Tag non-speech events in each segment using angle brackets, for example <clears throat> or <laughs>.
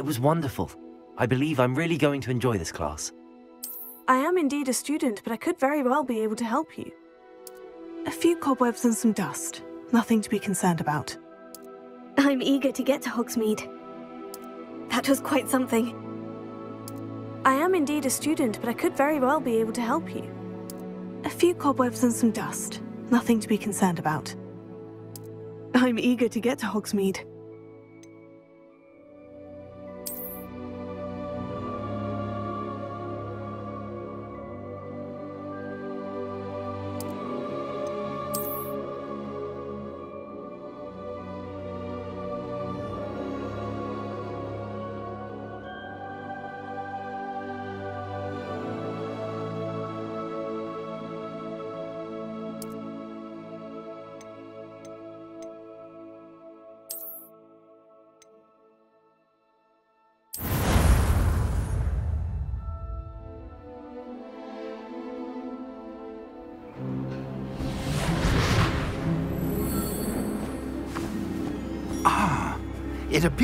It was wonderful. I believe I'm really going to enjoy this class. I am indeed a student, but I could very well be able to help you. A few cobwebs and some dust. Nothing to be concerned about. I'm eager to get to Hogsmeade. That was quite something. I am indeed a student, but I could very well be able to help you. A few cobwebs and some dust. Nothing to be concerned about. I'm eager to get to Hogsmeade.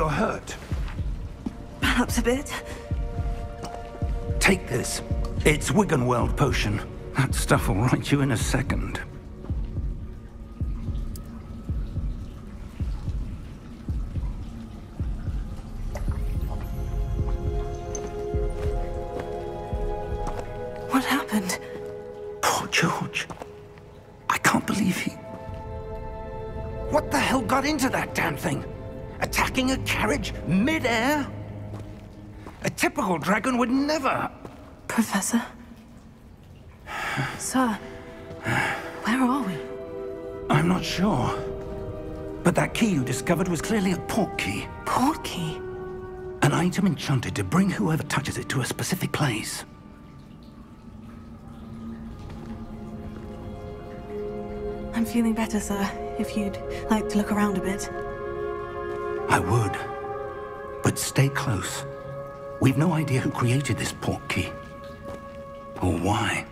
You're hurt. Perhaps a bit. Take this. It's Wiggenweld potion. That stuff will right you in a second. Dragon would never... Professor? Sir, where are we? I'm not sure. But that key you discovered was clearly a port key. Port key? An item enchanted to bring whoever touches it to a specific place. I'm feeling better, sir. If you'd like to look around a bit. I would. But stay close. We've no idea who created this port key. Or why.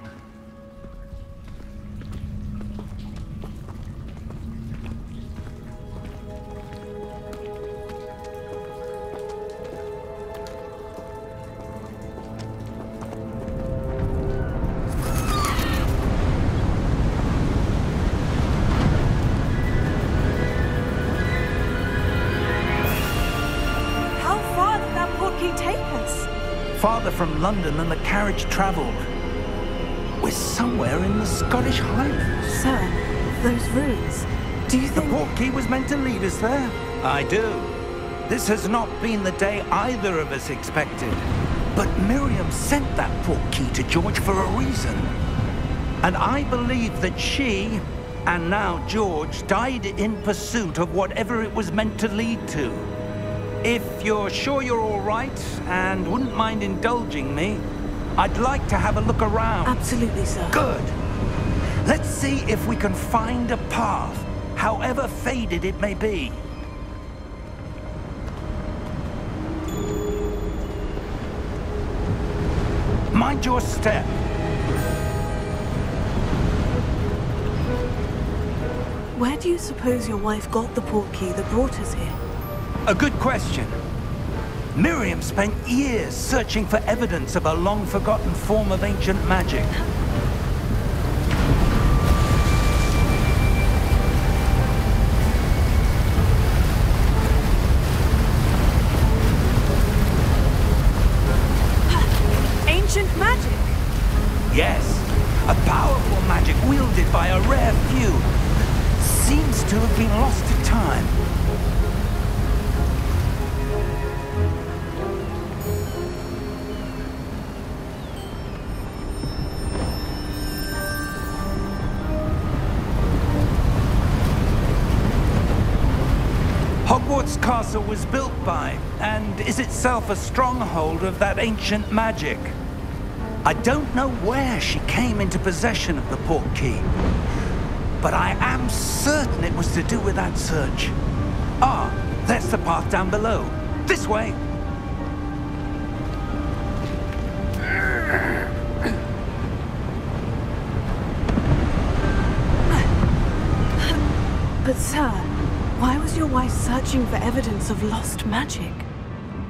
London than the carriage travelled. We're somewhere in the Scottish Highlands. Sir, those ruins. Do you The think... port key was meant to lead us there? I do. This has not been the day either of us expected. But Miriam sent that port key to George for a reason. And I believe that she, and now George, died in pursuit of whatever it was meant to lead to. If you're sure you're all right and wouldn't mind indulging me, I'd like to have a look around. Absolutely, sir. Good. Let's see if we can find a path, however faded it may be. Mind your step. Where do you suppose your wife got the port key that brought us here? A good question. Miriam spent years searching for evidence of a long forgotten form of ancient magic. Itself a stronghold of that ancient magic. I don't know where she came into possession of the port key, but I am certain it was to do with that search. Ah, there's the path down below. This way. But sir, why was your wife searching for evidence of lost magic?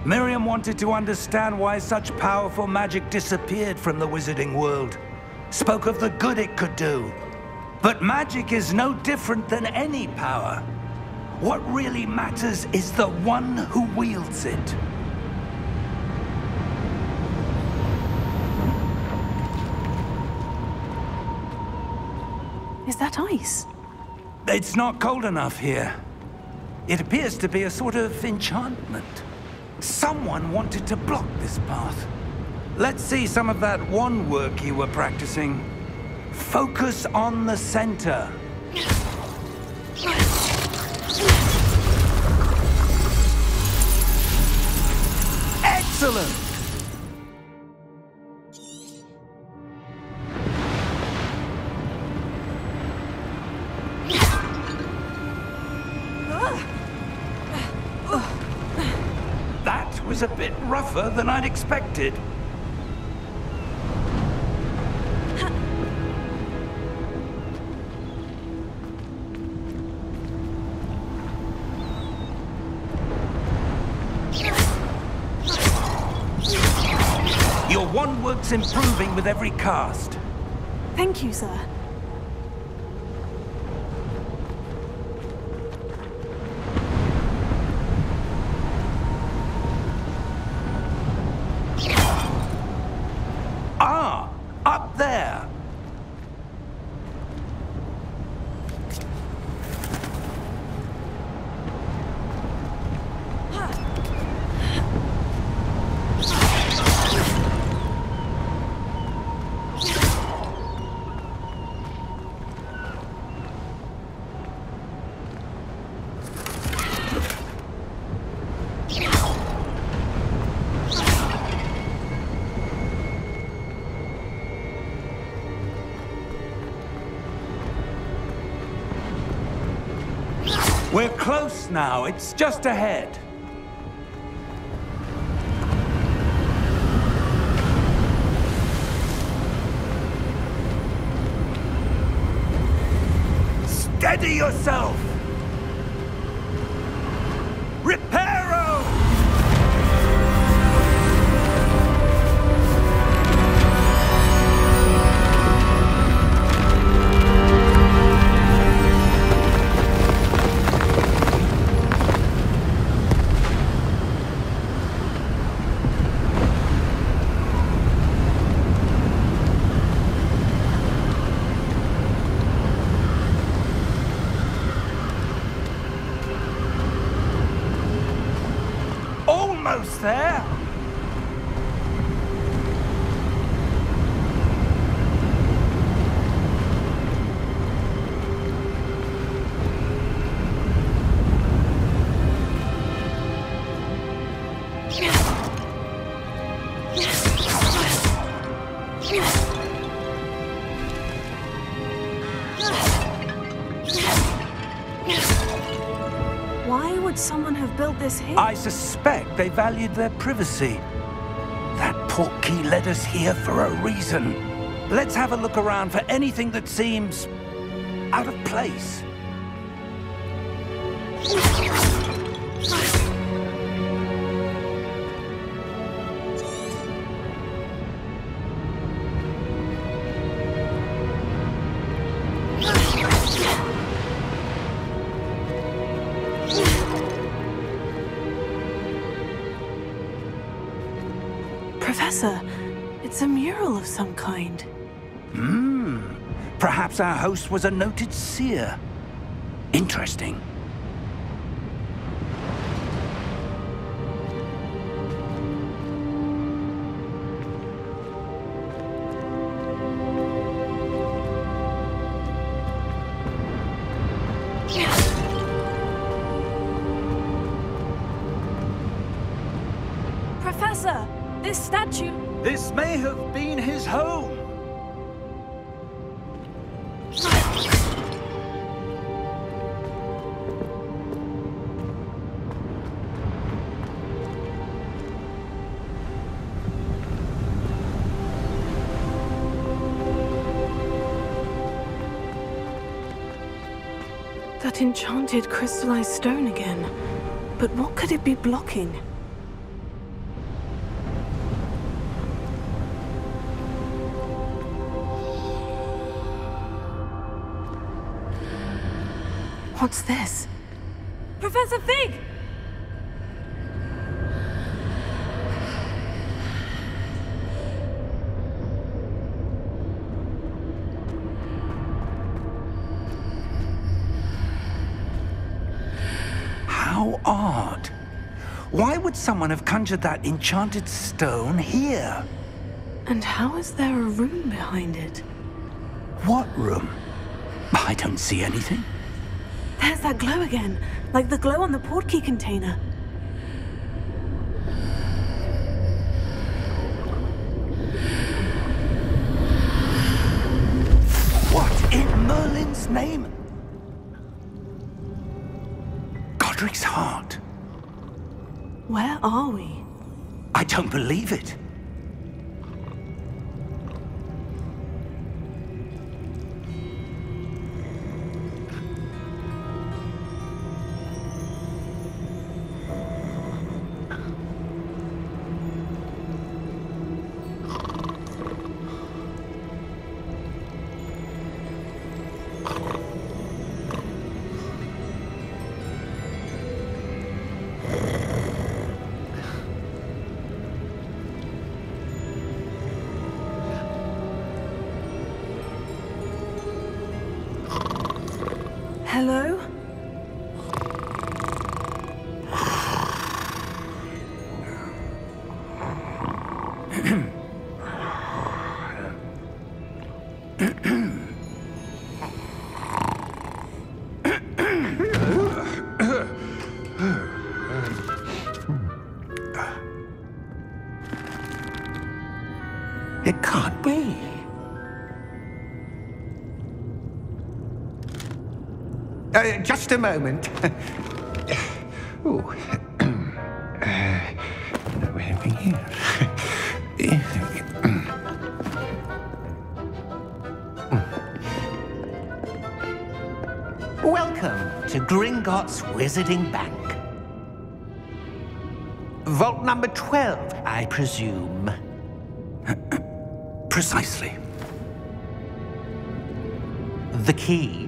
Miriam wanted to understand why such powerful magic disappeared from the wizarding world. Spoke of the good it could do. But magic is no different than any power. What really matters is the one who wields it. Is that ice? It's not cold enough here. It appears to be a sort of enchantment. Someone wanted to block this path. Let's see some of that wand work you were practicing. Focus on the center. Excellent! Bit rougher than I'd expected. Your wand work's improving with every cast. Thank you, sir. Close now. It's just ahead. Steady yourself! Why would someone have built this here? I suspect they valued their privacy. That portkey led us here for a reason. Let's have a look around for anything that seems out of place. Some kind. Hmm. Perhaps our host was a noted seer. Interesting. That enchanted crystallized stone again. But what could it be blocking? What's this? Professor Fig! Would someone have conjured that enchanted stone here? And how is there a room behind it? What room? I don't see anything. There's that glow again, like the glow on the portkey container. Where are we? I don't believe it. Hello? It can't be. Uh, just a moment. <laughs> Ooh. <clears throat> uh, anything here? <laughs> Welcome to Gringotts Wizarding Bank. Vault number 12, I presume. <clears throat> Precisely. The key?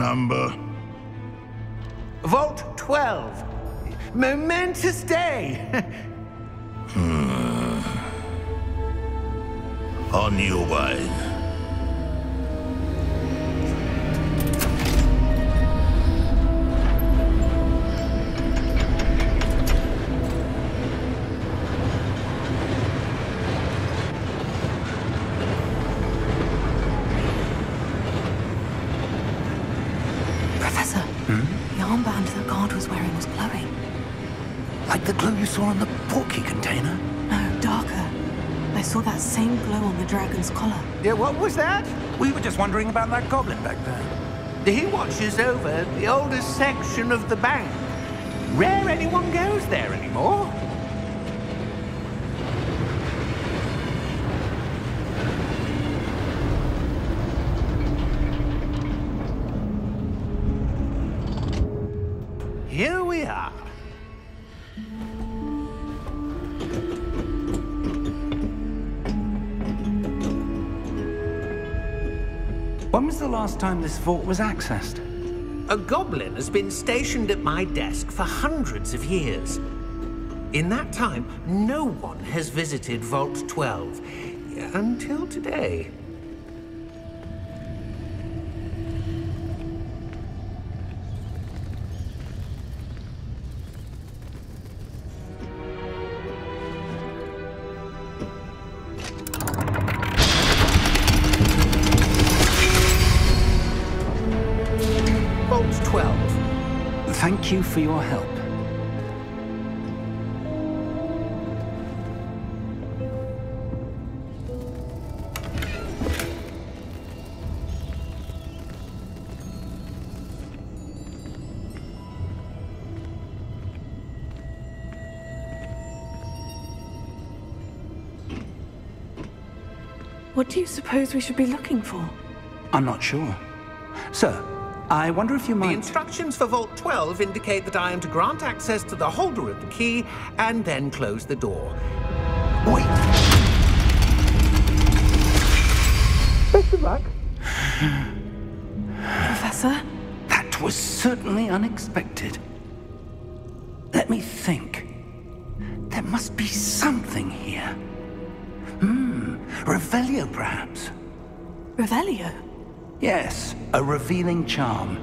Number. Vault 12. Momentous day. Hmm. On your way. Same glow on the dragon's collar. Yeah, what was that? We were just wondering about that goblin back there. he watches over the oldest section of the bank. Rare anyone goes there anymore. Time this vault was accessed? A goblin has been stationed at my desk for hundreds of years. In that time, no one has visited Vault 12 until today. For your help. What do you suppose we should be looking for? I'm not sure. Sir, I wonder if you might... The instructions for Vault 12 indicate that I am to grant access to the holder of the key and then close the door. Wait! <sighs> Professor? That was certainly unexpected. Let me think. There must be something here. Hmm, Revelio, perhaps. Revelio? Yes, a revealing charm.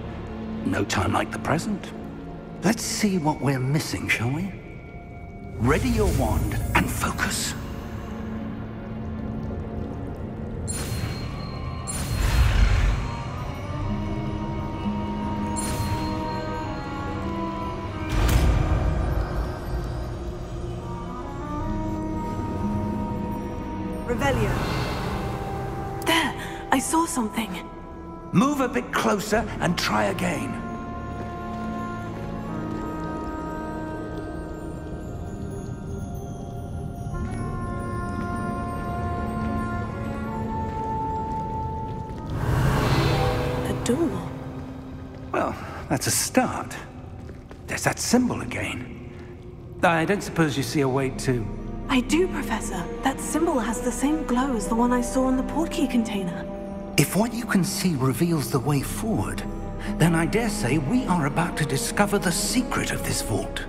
No time like the present. Let's see what we're missing, shall we? Ready your wand and focus. Revelio. There! I saw something. Move a bit closer and try again. A door. Well, that's a start. There's that symbol again. I don't suppose you see a way to... I do, Professor. That symbol has the same glow as the one I saw in the portkey container. If what you can see reveals the way forward, then I dare say we are about to discover the secret of this vault.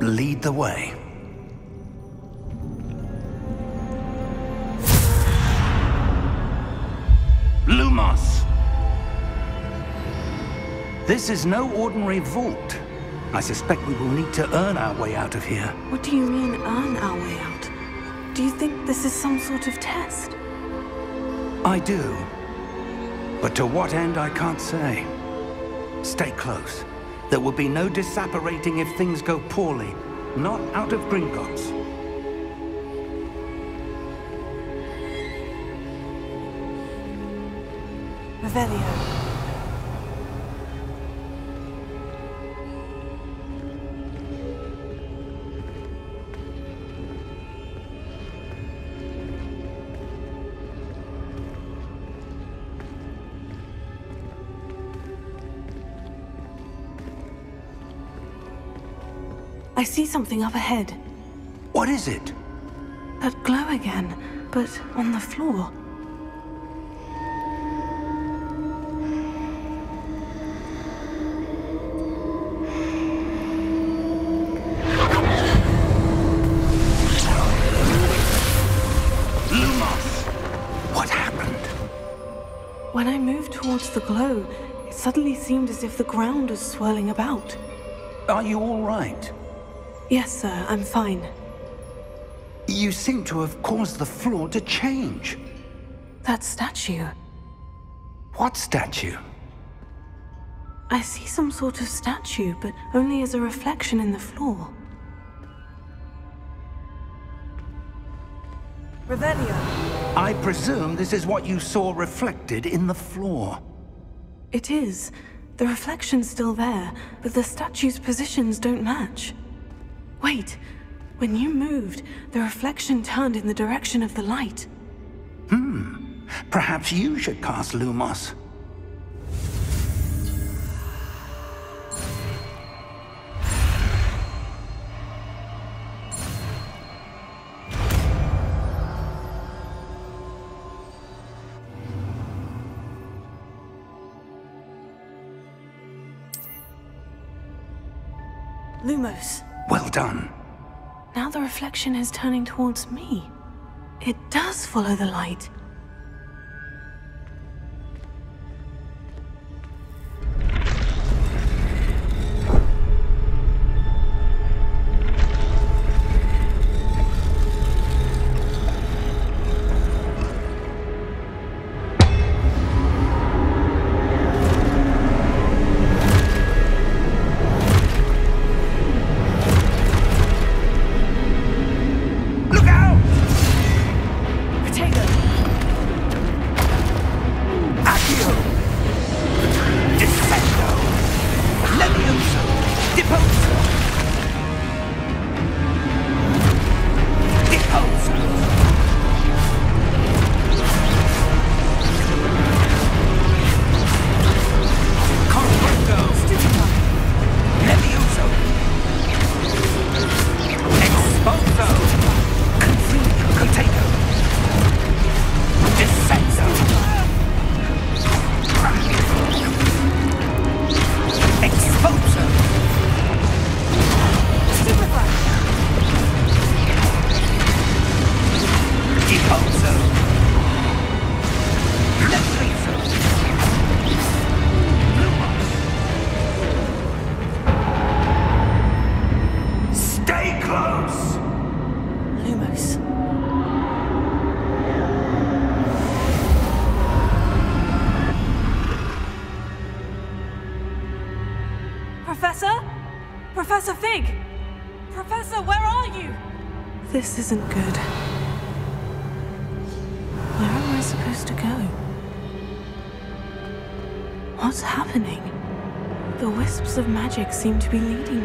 Lead the way. Lumos! This is no ordinary vault. I suspect we will need to earn our way out of here. What do you mean, earn our way out? Do you think this is some sort of test? I do. But to what end, I can't say. Stay close. There will be no disapparating if things go poorly. Not out of Gringotts. Revelio. I see something up ahead. What is it? That glow again, but on the floor. Lumos! What happened? When I moved towards the glow, it suddenly seemed as if the ground was swirling about. Are you all right? Yes, sir, I'm fine. You seem to have caused the floor to change. That statue. What statue? I see some sort of statue, but only as a reflection in the floor. Revelio. I presume this is what you saw reflected in the floor. It is. The reflection's still there, but the statue's positions don't match. Wait. When you moved, the reflection turned in the direction of the light. Hmm. Perhaps you should cast Lumos. Lumos. Well done. Now the reflection is turning towards me. It does follow the light.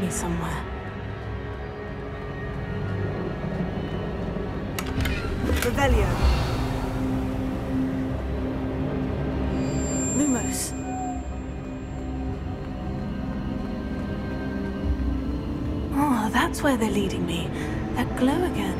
Me somewhere. Revelio. Lumos. Oh, that's where they're leading me. That glow again.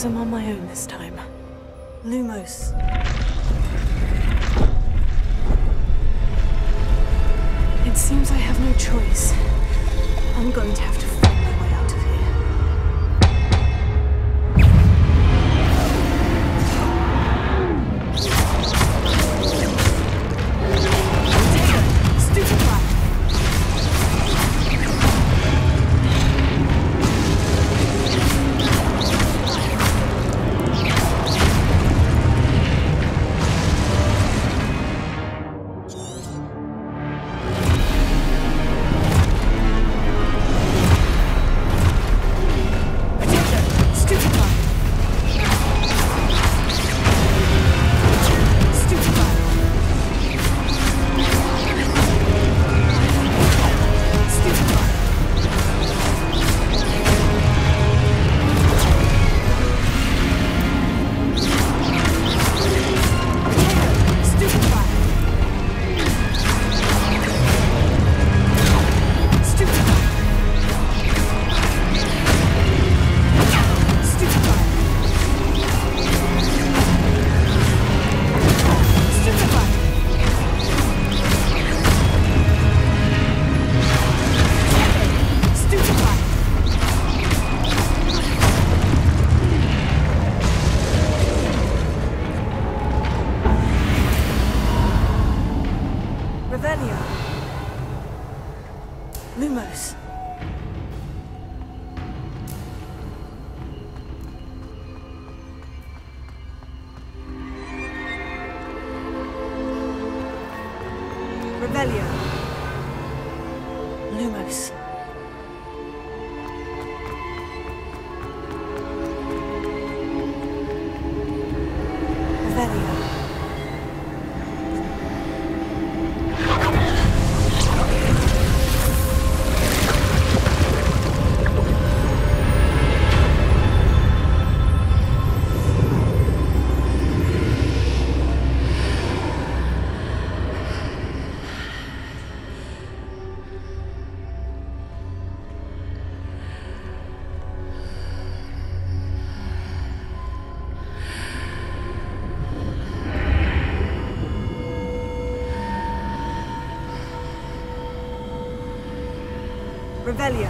Suppose I'm on my own this time. Lumos. It seems I have no choice. I'm going to Revelio. Revelio.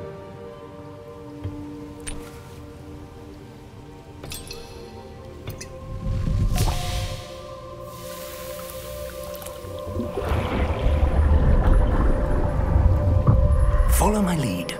Follow my lead.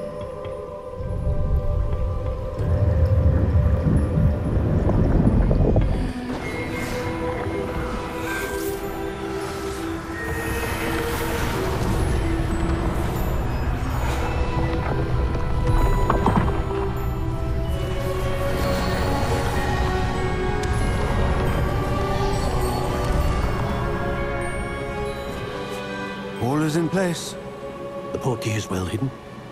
All is in place. The portkey is well hidden.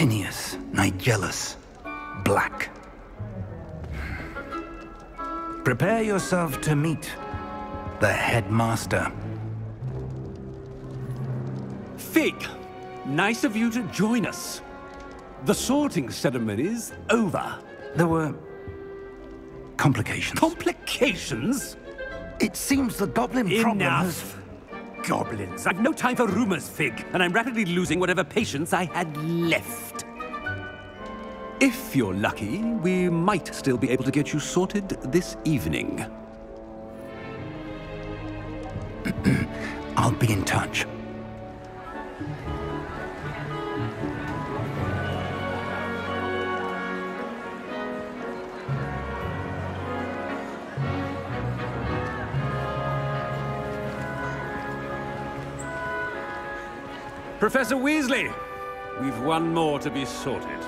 Phineas Nigellus Black. Prepare yourself to meet the headmaster. Fig, nice of you to join us. The sorting ceremony's over. There were complications. Complications? It seems the goblin problem has... Goblins. I've no time for rumors, Fig, and I'm rapidly losing whatever patience I had left. If you're lucky, we might still be able to get you sorted this evening. <clears throat> I'll be in touch. Professor Weasley, we've one more to be sorted.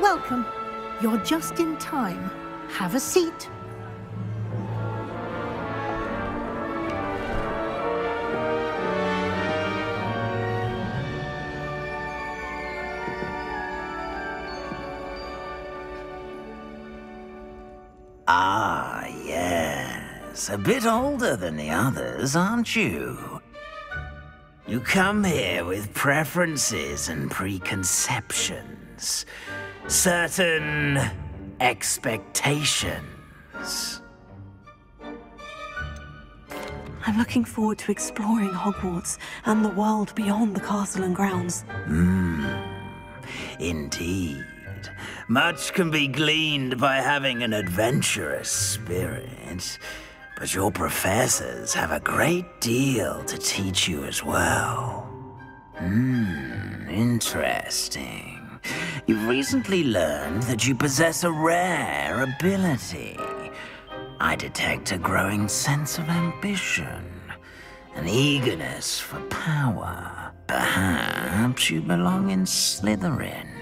Welcome. You're just in time. Have a seat. Ah, yes. A bit older than the others, aren't you? You come here with preferences and preconceptions. Certain expectations. I'm looking forward to exploring Hogwarts and the world beyond the castle and grounds. Hmm. Indeed. Much can be gleaned by having an adventurous spirit. But your professors have a great deal to teach you as well. Hmm, interesting. You've recently learned that you possess a rare ability. I detect a growing sense of ambition, an eagerness for power. Perhaps you belong in Slytherin.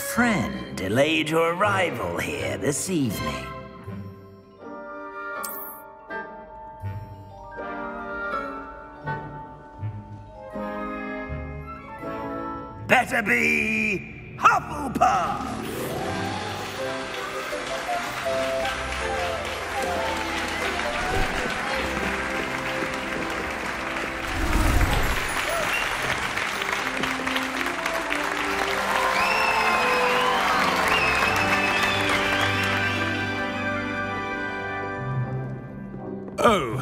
Friend delayed your arrival here this evening. Better be Hufflepuff!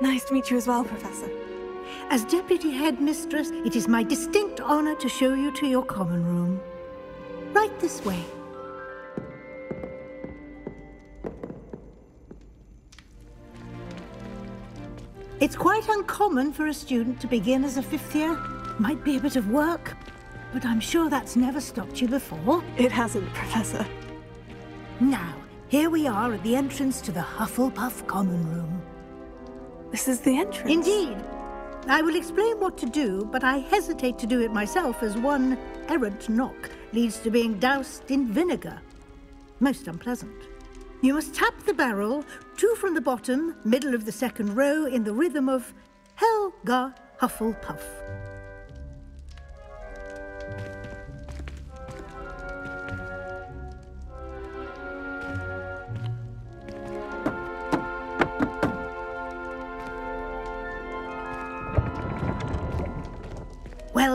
Nice to meet you as well, Professor. As Deputy Headmistress, it is my distinct honor to show you to your common room. Right this way. It's quite uncommon for a student to begin as a fifth year. Might be a bit of work, but I'm sure that's never stopped you before. It hasn't, Professor. Now, here we are at the entrance to the Hufflepuff Common Room. This is the entrance? Indeed. I will explain what to do, but I hesitate to do it myself as one errant knock leads to being doused in vinegar. Most unpleasant. You must tap the barrel, two from the bottom, middle of the second row, in the rhythm of Helga Hufflepuff.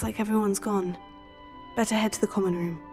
Looks like everyone's gone. Better head to the common room.